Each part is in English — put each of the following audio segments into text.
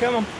Come on.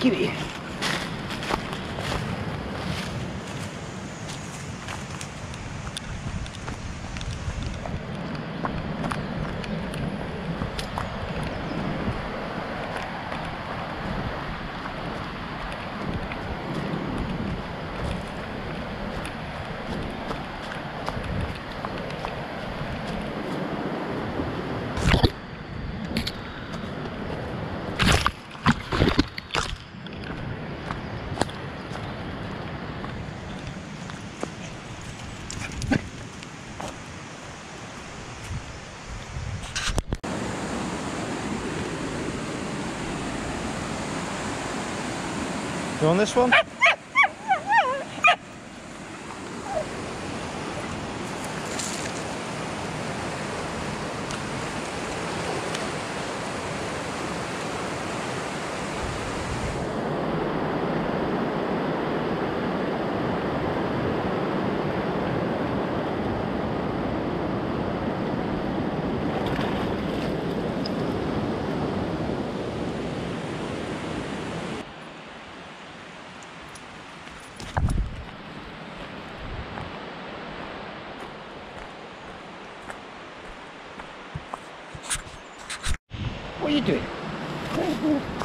Give it. You on this one? you doing?